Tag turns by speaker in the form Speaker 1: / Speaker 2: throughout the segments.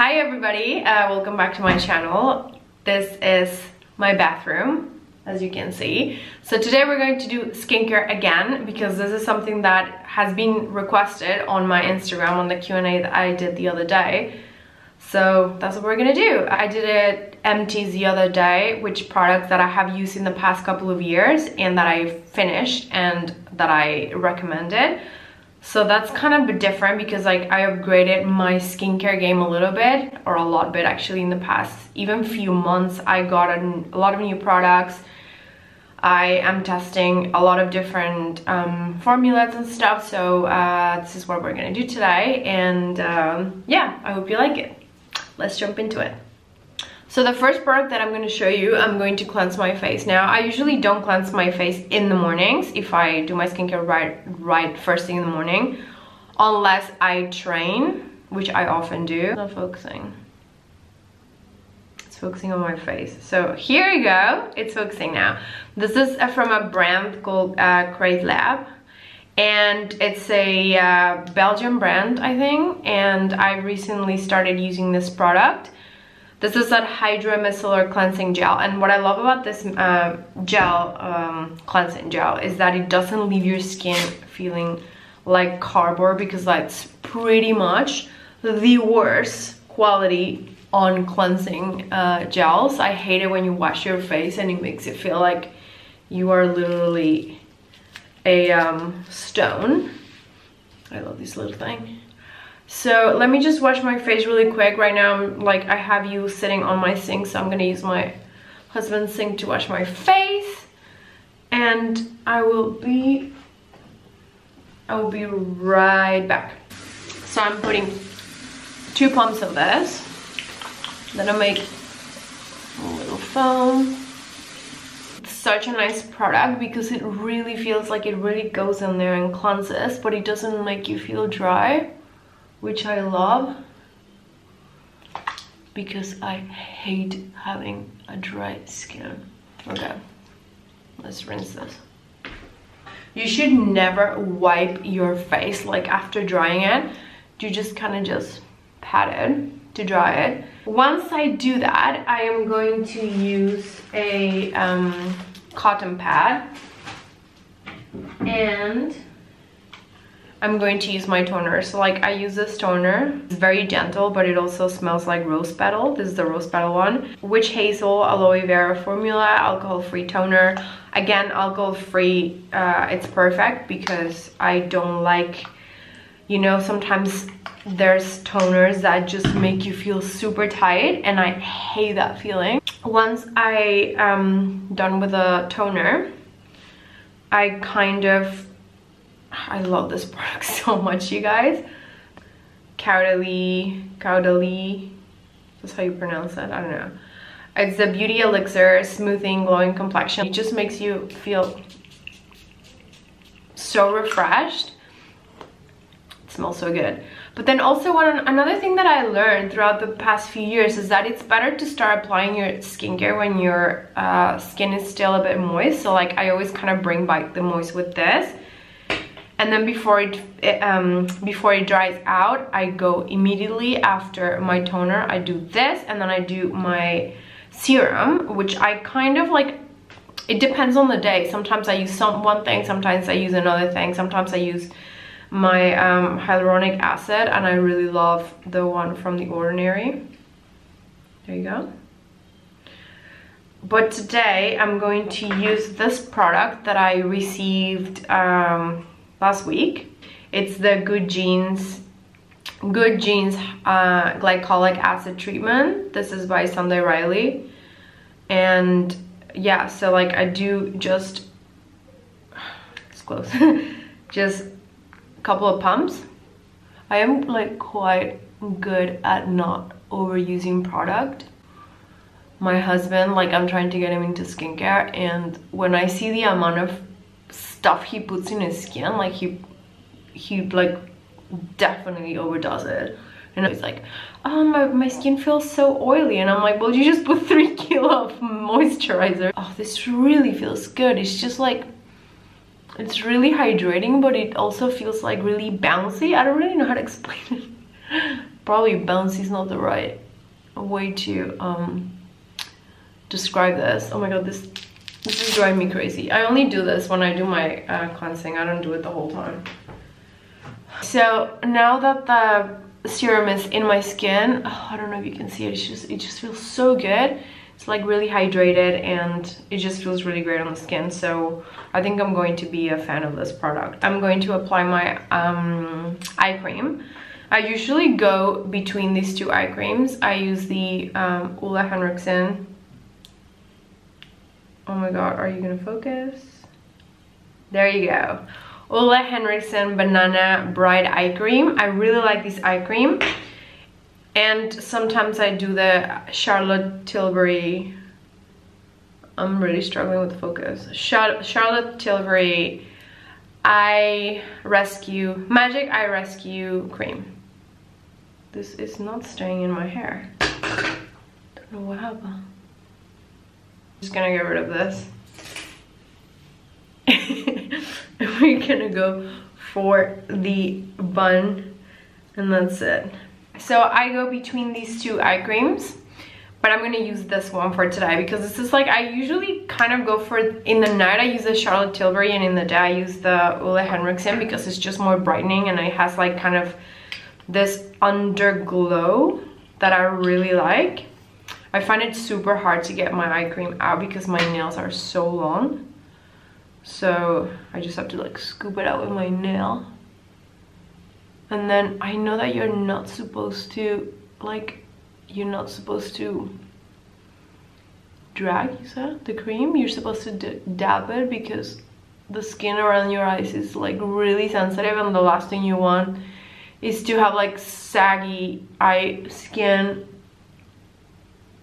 Speaker 1: Hi everybody, uh, welcome back to my channel. This is my bathroom, as you can see. So today we're going to do skincare again because this is something that has been requested on my Instagram on the Q&A that I did the other day. So that's what we're gonna do. I did it empties the other day, which products that I have used in the past couple of years and that I finished and that I recommended. So that's kind of different because like I upgraded my skincare game a little bit or a lot bit actually in the past even few months I got a, lot of new products. I am testing a lot of different um, formulas and stuff so uh, this is what we're gonna do today and um, yeah I hope you like it. Let's jump into it so the first product that I'm going to show you, I'm going to cleanse my face. Now, I usually don't cleanse my face in the mornings if I do my skincare right, right first thing in the morning. Unless I train, which I often do. Not focusing. It's focusing on my face. So here you go. It's focusing now. This is uh, from a brand called uh, Craith Lab and it's a uh, Belgian brand I think and I recently started using this product this is that Hydra Micellar Cleansing Gel. And what I love about this uh, gel, um, cleansing gel, is that it doesn't leave your skin feeling like cardboard because that's pretty much the worst quality on cleansing uh, gels. I hate it when you wash your face and it makes it feel like you are literally a um, stone. I love this little thing. So let me just wash my face really quick. Right now, like I have you sitting on my sink, so I'm gonna use my husband's sink to wash my face. And I will be, I will be right back. So I'm putting two pumps of this. Then I make a little foam. Such a nice product because it really feels like it really goes in there and cleanses, but it doesn't make you feel dry which I love because I hate having a dry skin. Okay, let's rinse this. You should never wipe your face like after drying it. You just kind of just pat it to dry it. Once I do that, I am going to use a um, cotton pad and I'm going to use my toner. So like I use this toner. It's very gentle, but it also smells like rose petal. This is the rose petal one. Witch Hazel Aloe Vera Formula Alcohol-Free Toner. Again, alcohol-free, uh, it's perfect because I don't like, you know, sometimes there's toners that just make you feel super tight and I hate that feeling. Once I am done with the toner, I kind of I love this product so much, you guys. Caudalie, Caudalie, that's how you pronounce that, I don't know. It's the Beauty Elixir Smoothing Glowing Complexion. It just makes you feel so refreshed. It smells so good. But then also one, another thing that I learned throughout the past few years is that it's better to start applying your skincare when your uh, skin is still a bit moist. So like I always kind of bring back the moist with this and then before it, um, before it dries out I go immediately after my toner. I do this and then I do my serum which I kind of like it depends on the day. Sometimes I use some one thing sometimes I use another thing. Sometimes I use my um, hyaluronic acid and I really love the one from The Ordinary. There you go. But today I'm going to use this product that I received um, last week. It's the Good Genes Good Genes uh, Glycolic Acid Treatment. This is by Sunday Riley. And yeah, so like I do just, it's close, just a couple of pumps. I am like quite good at not overusing product. My husband, like I'm trying to get him into skincare and when I see the amount of stuff he puts in his skin like he he like definitely overdoes it. And he's like oh my, my skin feels so oily. And i'm like well you just put three kilo of moisturizer. Oh this really feels good. It's just like it's really hydrating but it also feels like really bouncy. I don't really know how to explain it. Probably bouncy is not the right way to um, describe this. Oh my god, this this is driving me crazy. I only do this when I do my uh, cleansing. I don't do it the whole time. So now that the serum is in my skin, oh, I don't know if you can see it. It's just, it just feels so good. It's like really hydrated and it just feels really great on the skin. So I think I'm going to be a fan of this product. I'm going to apply my um, eye cream. I usually go between these two eye creams. I use the um, Henriksen Oh my god, are you gonna focus? There you go. Ole Henriksen Banana Bright Eye Cream. I really like this eye cream. And sometimes I do the Charlotte Tilbury. I'm really struggling with the focus. Charlotte Tilbury Eye Rescue, Magic Eye Rescue Cream. This is not staying in my hair. Don't know what happened just gonna get rid of this. We're gonna go for the bun and that's it. So I go between these two eye creams but I'm gonna use this one for today because this is like I usually kind of go for in the night I use the Charlotte Tilbury and in the day I use the Ole Henriksen because it's just more brightening and it has like kind of this underglow that I really like I find it super hard to get my eye cream out because my nails are so long. So I just have to like scoop it out with my nail. And then I know that you're not supposed to, like, you're not supposed to drag, you said, the cream. You're supposed to dab it because the skin around your eyes is like really sensitive and the last thing you want is to have like saggy eye skin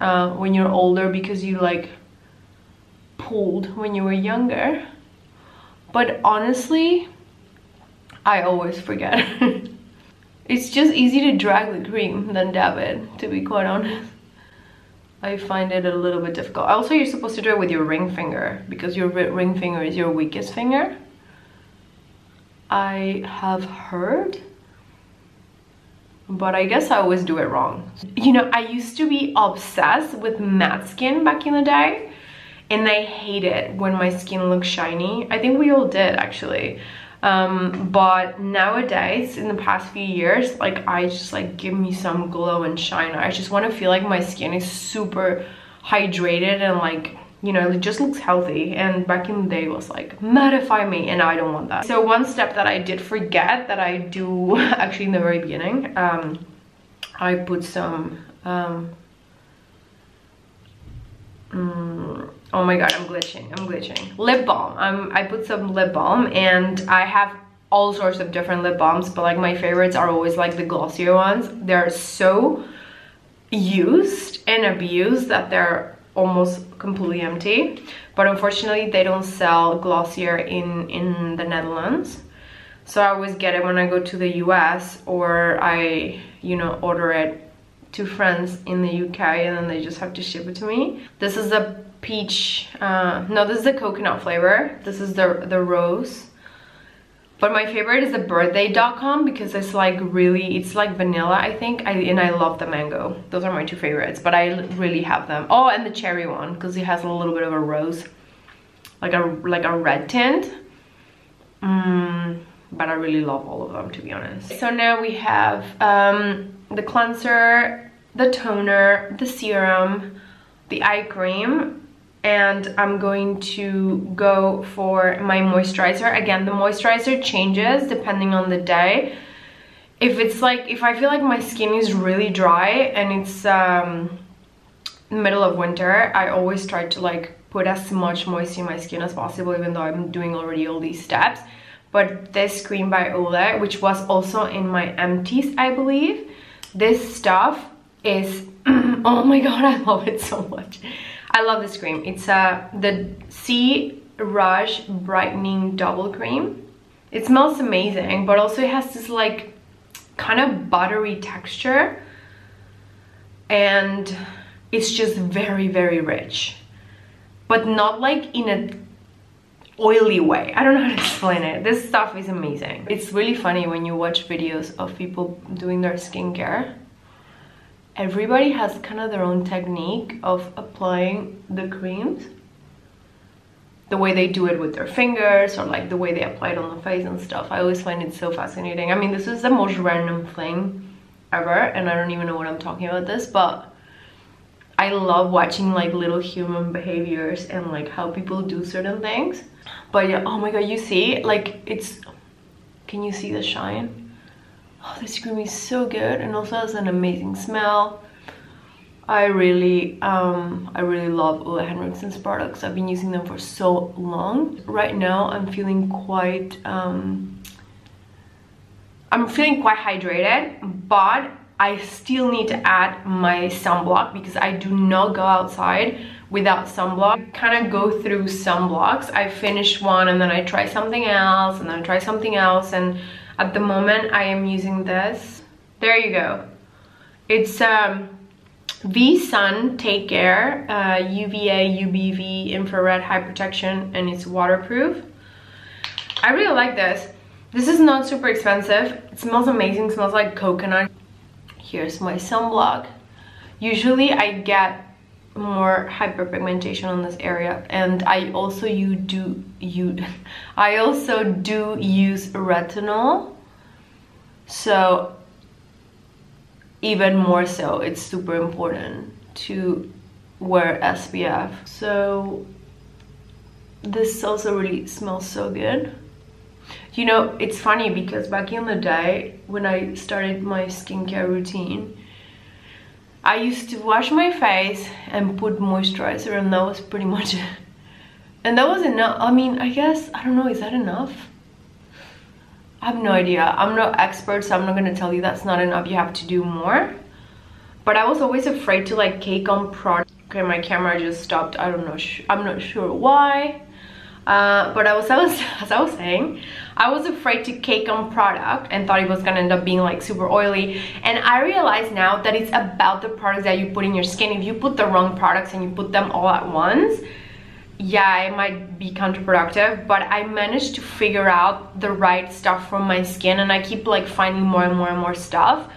Speaker 1: uh, when you're older because you like pulled when you were younger. But honestly I always forget. It's just easy to drag the cream than dab it to be quite honest. I find it a little bit difficult. Also you're supposed to do it with your ring finger because your ring finger is your weakest finger. I have heard but I guess I always do it wrong. You know, I used to be obsessed with matte skin back in the day and I hate it when my skin looks shiny. I think we all did actually. Um, but nowadays, in the past few years, like I just like give me some glow and shine. I just want to feel like my skin is super hydrated and like you know it just looks healthy. And back in the day was like mattify me and I don't want that. So one step that I did forget that I do actually in the very beginning um, I put some um, mm, oh my god I'm glitching I'm glitching. Lip balm. Um, I put some lip balm and I have all sorts of different lip balms but like my favorites are always like the glossier ones. They're so used and abused that they're almost completely empty. But unfortunately they don't sell glossier in in the Netherlands. So I always get it when I go to the US or I you know order it to friends in the UK and then they just have to ship it to me. This is the peach uh, no this is the coconut flavor. This is the the rose but my favorite is the birthday.com because it's like really, it's like vanilla, I think. I, and I love the mango. Those are my two favorites, but I really have them. Oh, and the cherry one because it has a little bit of a rose, like a, like a red tint. Mm, but I really love all of them to be honest. So now we have um, the cleanser, the toner, the serum, the eye cream, and I'm going to go for my moisturizer. Again, the moisturizer changes depending on the day. If it's like, if I feel like my skin is really dry and it's um, middle of winter, I always try to like put as much moisture in my skin as possible even though I'm doing already all these steps. But this cream by Ole, which was also in my empties, I believe, this stuff is, oh my god, I love it so much. I love this cream. It's uh, the C Rush Brightening Double Cream. It smells amazing, but also it has this like kind of buttery texture. And it's just very, very rich. But not like in a oily way. I don't know how to explain it. This stuff is amazing. It's really funny when you watch videos of people doing their skincare everybody has kind of their own technique of applying the creams. The way they do it with their fingers or like the way they apply it on the face and stuff. I always find it so fascinating. I mean this is the most random thing ever and i don't even know what i'm talking about this but i love watching like little human behaviors and like how people do certain things. But yeah oh my god you see like it's can you see the shine oh this cream is so good and also has an amazing smell I really, um, I really love Ole Henriksen's products. I've been using them for so long. Right now, I'm feeling quite, um, I'm feeling quite hydrated, but I still need to add my sunblock because I do not go outside without sunblock. kind of go through sunblocks. I finish one and then I try something else and then I try something else. And at the moment I am using this. There you go. It's um, V-Sun Take Care uh, UVA, UVB, infrared high protection and it's waterproof. I really like this. This is not super expensive. It smells amazing, it smells like coconut. Here's my sunblock. Usually I get more hyperpigmentation on this area. And I also you do you I also do use retinol. So even more so it's super important to wear SPF so this also really smells so good. You know it's funny because back in the day when I started my skincare routine I used to wash my face and put moisturizer and that was pretty much it and that was enough I mean I guess I don't know is that enough I have no idea. I'm not expert, so I'm not gonna tell you that's not enough. You have to do more. But I was always afraid to like cake on product. Okay, my camera just stopped. I don't know. I'm not sure why. Uh, but I was, I was, as I was saying, I was afraid to cake on product and thought it was gonna end up being like super oily. And I realize now that it's about the products that you put in your skin. If you put the wrong products and you put them all at once, yeah, it might be counterproductive, but I managed to figure out the right stuff for my skin and I keep like finding more and more and more stuff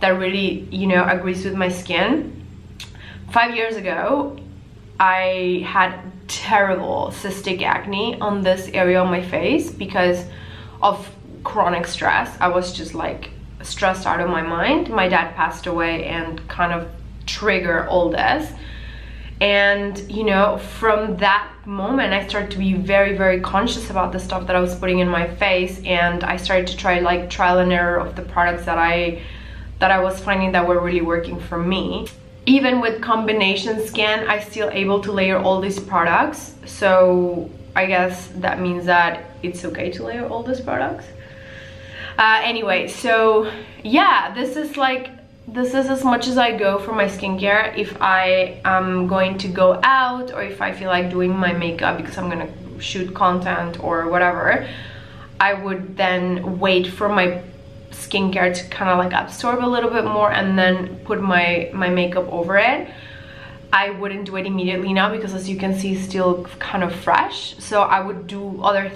Speaker 1: that really, you know, agrees with my skin. Five years ago, I had terrible cystic acne on this area of my face because of chronic stress. I was just like stressed out of my mind. My dad passed away and kind of trigger all this and you know from that moment i started to be very very conscious about the stuff that i was putting in my face and i started to try like trial and error of the products that i that i was finding that were really working for me even with combination skin i still able to layer all these products. So i guess that means that it's okay to layer all these products. Uh, anyway so yeah this is like this is as much as I go for my skincare. If I am going to go out or if I feel like doing my makeup because I'm gonna shoot content or whatever I would then wait for my skincare to kind of like absorb a little bit more and then put my my makeup over it I wouldn't do it immediately now because as you can see still kind of fresh so I would do other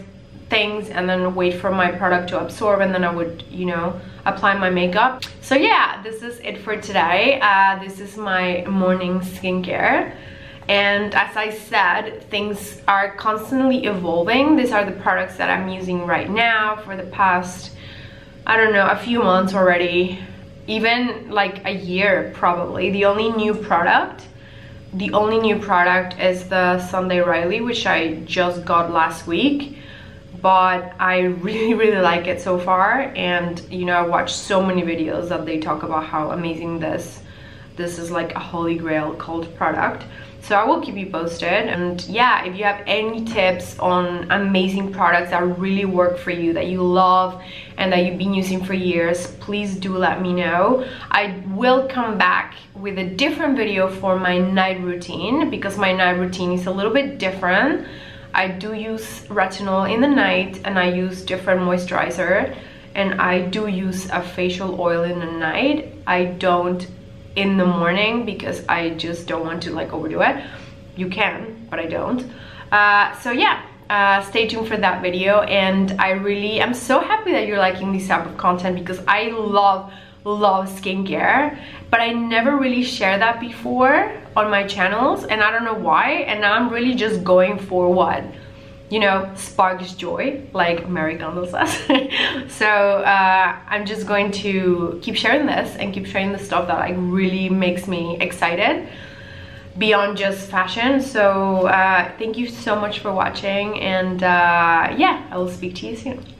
Speaker 1: things and then wait for my product to absorb and then I would, you know, apply my makeup. So yeah, this is it for today. Uh, this is my morning skincare. And as I said, things are constantly evolving. These are the products that I'm using right now for the past, I don't know, a few months already. Even like a year probably. The only new product the only new product is the Sunday Riley, which I just got last week but I really really like it so far and you know I watched so many videos that they talk about how amazing this this is like a holy grail cult product so I will keep you posted. And yeah if you have any tips on amazing products that really work for you that you love and that you've been using for years please do let me know. I will come back with a different video for my night routine because my night routine is a little bit different. I do use retinol in the night and I use different moisturizer and I do use a facial oil in the night. I don't in the morning because I just don't want to like overdo it. You can, but I don't. Uh, so yeah, uh, stay tuned for that video and I really am so happy that you're liking this type of content because I love love skincare but I never really shared that before on my channels and I don't know why and now I'm really just going for what you know sparks joy like Marie Kondo says. So uh, I'm just going to keep sharing this and keep sharing the stuff that like really makes me excited beyond just fashion. So uh, thank you so much for watching and uh, yeah I will speak to you soon